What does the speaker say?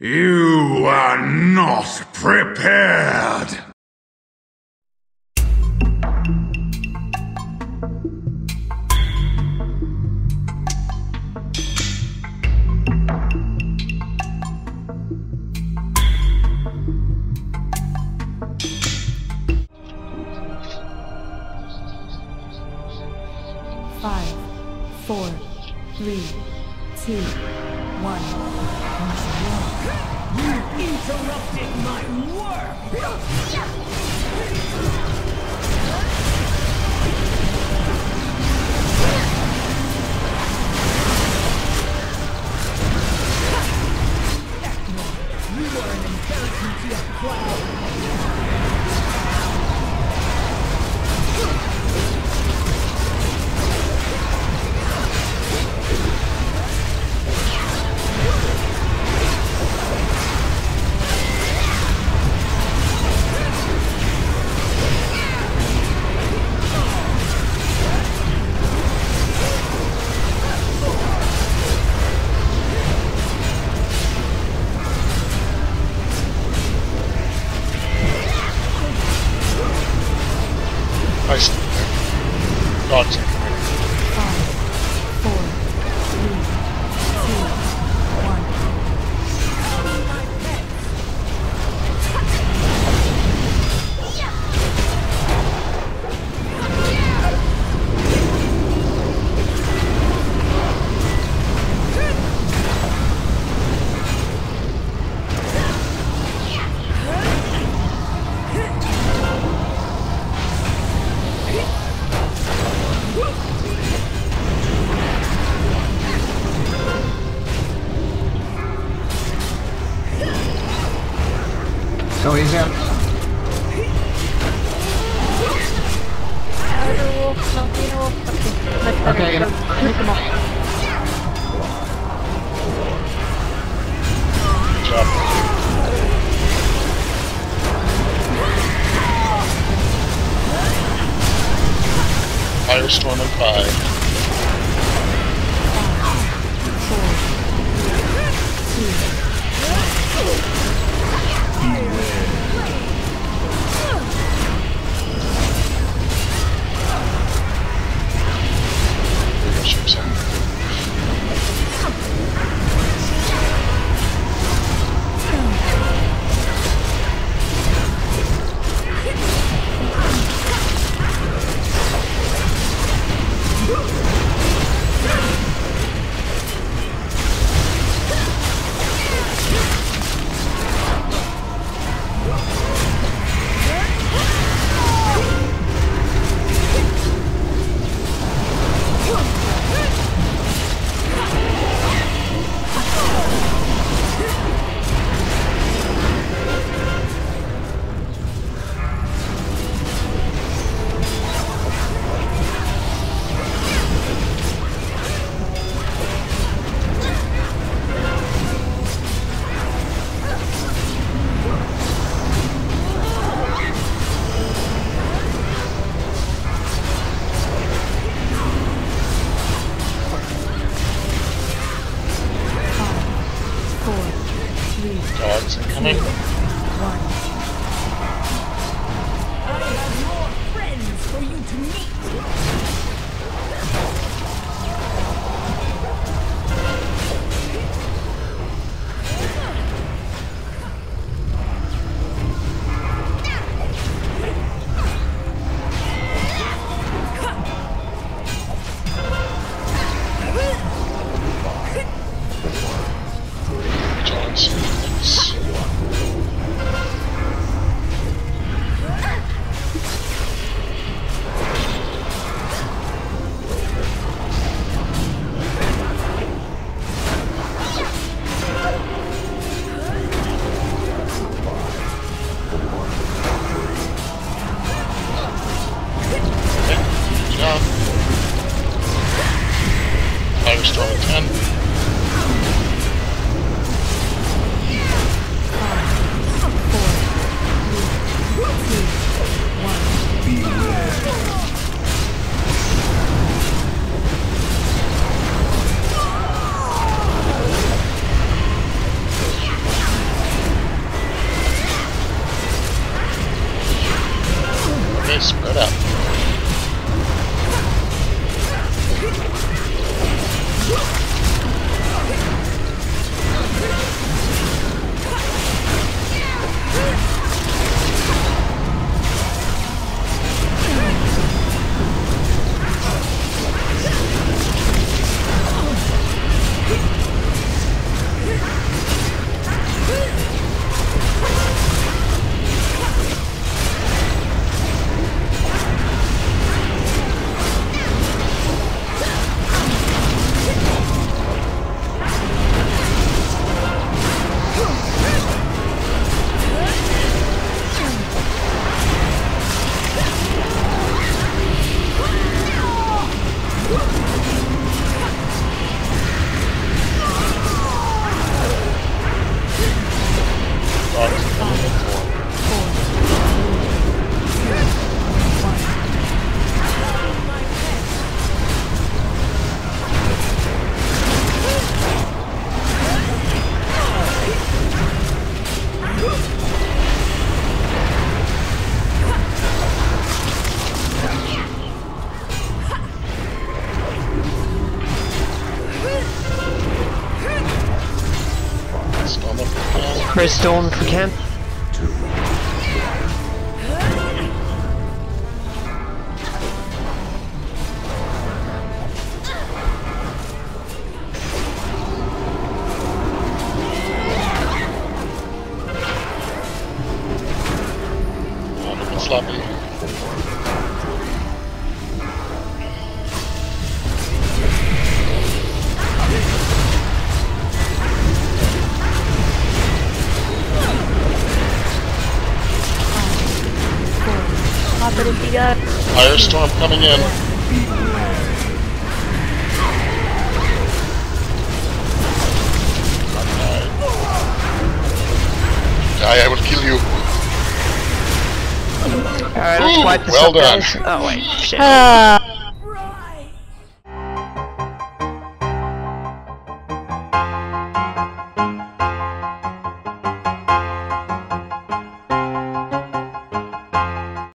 You are not prepared! Five, four, three, two, one. interrupted my work! Oke, Oke, ini. ini kena. Good. Firestorm and five. Dogs I have more friends for you to meet! Chris Stone if we can. Firestorm coming in. Die, I will kill you. Alright, let's Ooh, wipe this well up, done. guys. Oh wait, shit. Ah.